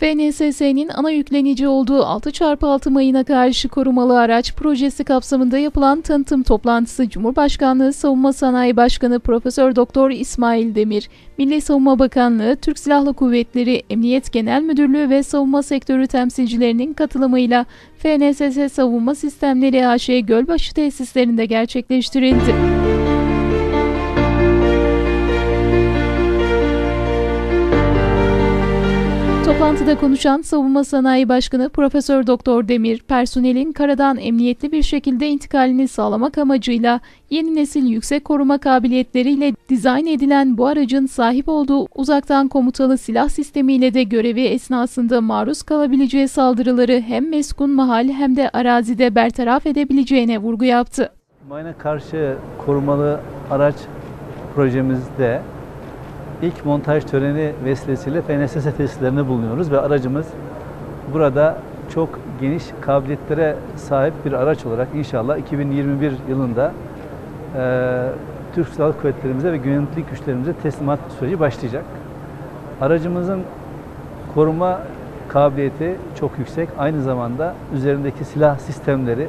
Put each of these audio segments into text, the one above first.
FNSS'nin ana yüklenici olduğu 6x6 mayına karşı korumalı araç projesi kapsamında yapılan tanıtım toplantısı Cumhurbaşkanlığı Savunma Sanayi Başkanı Profesör Doktor İsmail Demir, Milli Savunma Bakanlığı, Türk Silahlı Kuvvetleri, Emniyet Genel Müdürlüğü ve savunma sektörü temsilcilerinin katılımıyla FNSS Savunma Sistemleri AŞ Gölbaşı tesislerinde gerçekleştirildi. Toplantıda konuşan Savunma Sanayi Başkanı Profesör Doktor Demir, personelin karadan emniyetli bir şekilde intikalini sağlamak amacıyla yeni nesil yüksek koruma kabiliyetleriyle dizayn edilen bu aracın sahip olduğu uzaktan komutalı silah sistemiyle de görevi esnasında maruz kalabileceği saldırıları hem meskun mahal hem de arazide bertaraf edebileceğine vurgu yaptı. Mayına karşı korumalı araç projemizde ilk montaj töreni vesilesiyle FNSS tesislerinde bulunuyoruz ve aracımız burada çok geniş kabiliyetlere sahip bir araç olarak inşallah 2021 yılında e, Türk Silahlı Kuvvetlerimize ve güvenliklik güçlerimize teslimat süreci başlayacak. Aracımızın koruma kabiliyeti çok yüksek. Aynı zamanda üzerindeki silah sistemleri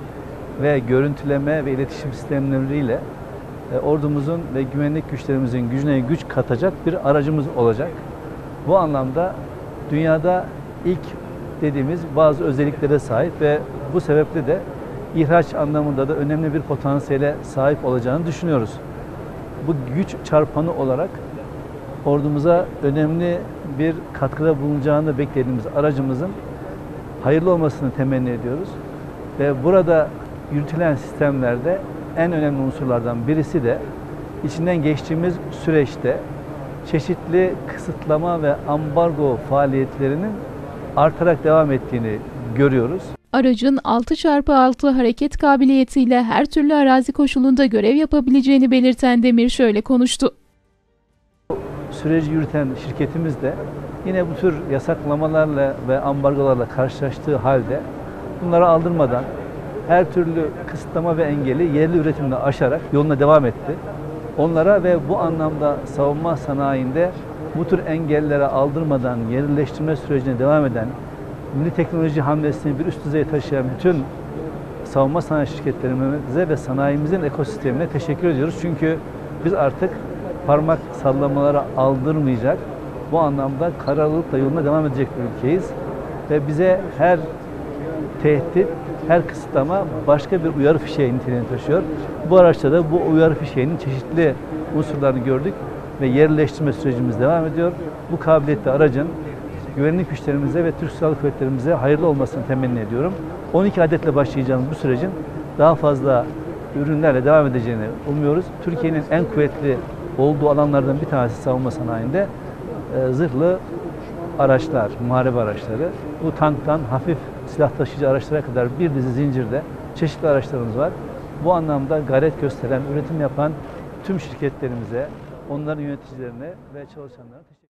ve görüntüleme ve iletişim sistemleriyle ordumuzun ve güvenlik güçlerimizin gücüne güç katacak bir aracımız olacak. Bu anlamda dünyada ilk dediğimiz bazı özelliklere sahip ve bu sebeple de ihraç anlamında da önemli bir potansiyele sahip olacağını düşünüyoruz. Bu güç çarpanı olarak ordumuza önemli bir katkıda bulunacağını beklediğimiz aracımızın hayırlı olmasını temenni ediyoruz. Ve burada yürütülen sistemlerde en önemli unsurlardan birisi de içinden geçtiğimiz süreçte çeşitli kısıtlama ve ambargo faaliyetlerinin artarak devam ettiğini görüyoruz. Aracın 6x6 hareket kabiliyetiyle her türlü arazi koşulunda görev yapabileceğini belirten Demir şöyle konuştu. Süreci yürüten şirketimiz de yine bu tür yasaklamalarla ve ambargolarla karşılaştığı halde bunları aldırmadan her türlü kısıtlama ve engeli yerli üretimle aşarak yoluna devam etti. Onlara ve bu anlamda savunma sanayinde bu tür engellere aldırmadan yerleştirme sürecine devam eden milli teknoloji hamlesini bir üst düzeye taşıyan bütün savunma sanayi şirketlerimize ve sanayimizin ekosistemine teşekkür ediyoruz. Çünkü biz artık parmak sallamalara aldırmayacak, bu anlamda kararlılıkla yoluna devam edecek bir ülkeyiz. Ve bize her tehdit, her kısıtlama başka bir uyarı fişeği niteliğini taşıyor. Bu araçta da bu uyarı fişeğinin çeşitli unsurlarını gördük ve yerleştirme sürecimiz devam ediyor. Bu kabiliyetli aracın güvenlik güçlerimize ve Türk Silahlı Kuvvetlerimize hayırlı olmasını temenni ediyorum. 12 adetle başlayacağımız bu sürecin daha fazla ürünlerle devam edeceğini umuyoruz. Türkiye'nin en kuvvetli olduğu alanlardan bir tanesi savunma sanayinde e, zırhlı araçlar, muharebe araçları. Bu tanktan hafif silah taşıyıcı araçlara kadar bir dizi zincirde çeşitli araçlarımız var. Bu anlamda gayret gösteren, üretim yapan tüm şirketlerimize, onların yöneticilerine ve çalışanlarına teşekkür ederim.